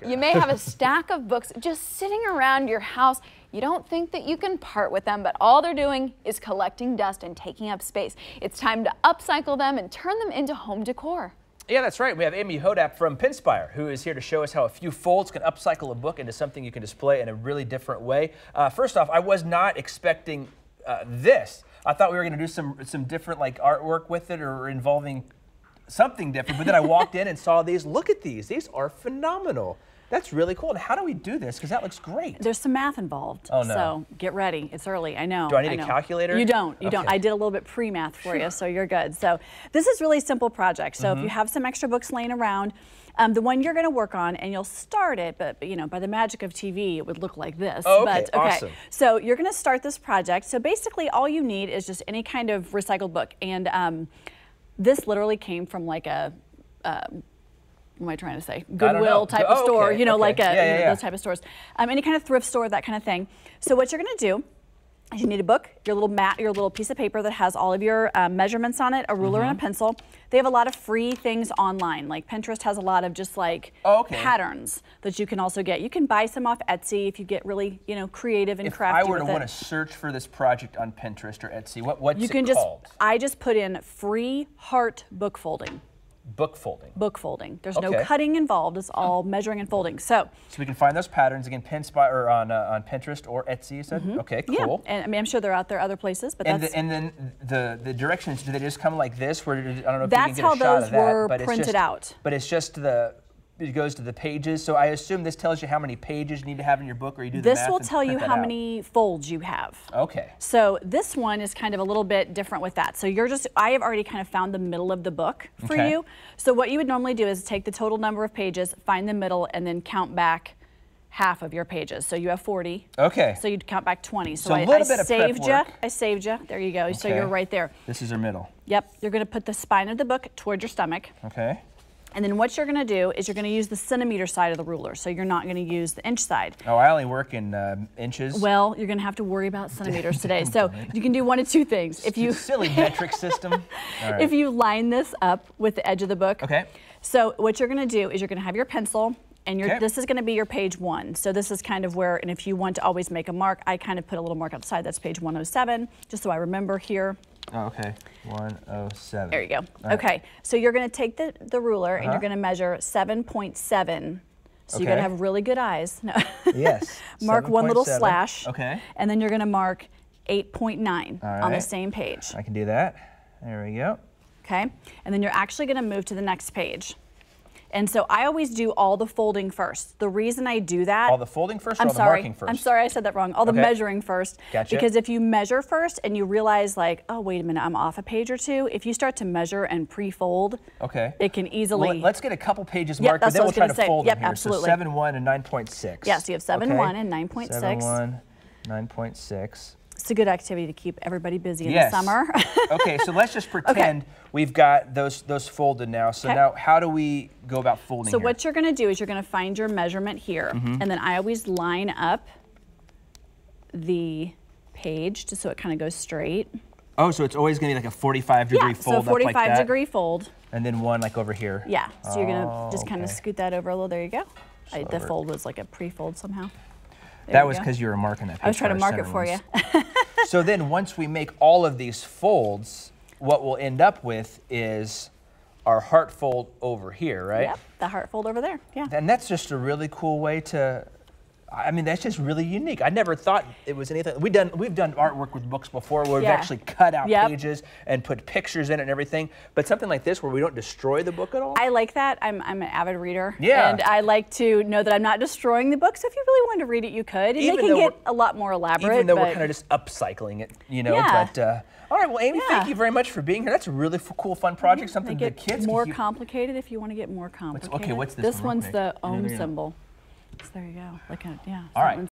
So you may have a stack of books just sitting around your house. You don't think that you can part with them, but all they're doing is collecting dust and taking up space. It's time to upcycle them and turn them into home decor. Yeah, that's right. We have Amy Hodapp from Pinspire, who is here to show us how a few folds can upcycle a book into something you can display in a really different way. Uh, first off, I was not expecting uh, this. I thought we were going to do some some different like artwork with it or involving something different. But then I walked in and saw these. Look at these. These are phenomenal. That's really cool. And how do we do this? Because that looks great. There's some math involved. Oh, no. So get ready. It's early. I know. Do I need a know. calculator? You don't. You don't. I did a little bit pre-math for you, so you're good. So this is really simple project. So Mm-hmm. if you have some extra books laying around, um, the one you're going to work on, and you'll start it, but you know, by the magic of TV, it would look like this. Oh, okay. But, Awesome. So you're going to start this project. So basically, all you need is just any kind of recycled book, and um, this literally came from like a. Um, what am I trying to say? Goodwill type of Oh, store, okay, you know, okay. like a, Yeah, you yeah, know, yeah. those type of stores. Um, any kind of thrift store, that kind of thing. So what you're going to do is you need a book, your little mat, your little piece of paper that has all of your um, measurements on it, a ruler Mm-hmm. and a pencil. They have a lot of free things online. Like Pinterest has a lot of just like Oh, okay. patterns that you can also get. You can buy some off Etsy if you get really, you know, creative and If crafty If I were to want to search for this project on Pinterest or Etsy, what, what's you it can just, called? I just put in free heart book folding. Book folding. Book folding. There's no cutting involved. It's all measuring and folding. So So we can find those patterns again, Pinspire or on uh, on Pinterest or Etsy. You said okay, Mm-hmm. yeah, cool. and I mean I'm sure they're out there other places, but And, that's the, and then the the directions do they just come like this? Where I don't know if you can get a shot those of that, That's were but it's printed just- out. But it's just the it goes to the pages. So I assume this tells you how many pages you need to have in your book, or you do the this will tell you how out? many folds you have. Okay. So this one is kind of a little bit different with that. So you're just, I have already kind of found the middle of the book for Okay. you. So what you would normally do is take the total number of pages, find the middle, and then count back half of your pages. So you have 40. Okay. So you'd count back 20. So, So a I, little I bit of prep saved you. I saved you. There you go. So you're right there. This is our middle. Yep. You're going to put the spine of the book toward your stomach. Okay. And then what you're going to do is you're going to use the centimeter side of the ruler. So you're not going to use the inch side. Oh, I only work in uh, inches. Well, you're going to have to worry about centimeters today. So you can do one of two things. If you silly metric system. Right. if you line this up with the edge of the book. Okay. So what you're going to do is you're going to have your pencil and your Okay. this is going to be your page 1. So this is kind of where and if you want to always make a mark, I kind of put a little mark outside that's page 107 just so I remember here. Oh, okay. 107. There you go. All right. Okay. So you're going to take the the ruler and Uh-huh. you're going to measure 7.7. So you got to have really good eyes. No. Yes. mark one little 7.7. slash. Okay. And then you're going to mark 8.9 on the same page. I can do that. There we go. okay? And then you're actually gonna move to the next page. And so I always do all the folding first. The reason I do that. All the folding first I'm sorry. marking first? I'm sorry, I said that wrong. All the measuring first. Gotcha. Because if you measure first and you realize, like, oh, wait a minute, I'm off a page or two, if you start to measure and pre fold, Okay. it can easily. Well, let's get a couple pages Yep, marked, but then we'll try gonna say. fold Yep, them here. absolutely. So 7, 1, and 9.6. Yes, you have 7, okay. 1 and 9.6. 7, 1, 9.6. It's a good activity to keep everybody busy in Yes. the summer. okay, so let's just pretend we've got those those folded now. So Okay. now, how do we go about folding So here? what you're going to do is you're going to find your measurement here, Mm-hmm. and then I always line up the page just so it kind of goes straight. Oh, so it's always going to be like a 45 degree yeah, fold so 45 like degree fold. and then one like over here. Yeah, so you're going to just Oh, kind of okay. scoot that over a little. There you go. I, the fold was like a pre-fold somehow. That was because you were marking that. I was trying to mark it for you. so then, once we make all of these folds, what we'll end up with is our heart fold over here, right? Yep, the heart fold over there. Yeah. And that's just a really cool way to. I mean, that's just really unique. I never thought it was anything. We done we've done artwork with books before where we've actually cut out Yep. pages and put pictures in it and everything. But something like this where we don't destroy the book at all. I like that. I'm, I'm an avid reader. Yeah. And I like to know that I'm not destroying the book. So if you really wanted to read it, you could. And Even they can get a lot more elaborate. even though we're kind of just upcycling it, you know. Yeah. But uh, all right, well, Amy, thank you very much for being here. That's a really f- cool, fun project. Something Make the it kids can more complicated if you want to get more complicated. okay, what's this This one real one's quick? the No, no, ohm no. symbol. There you go. Like a, yeah. All right.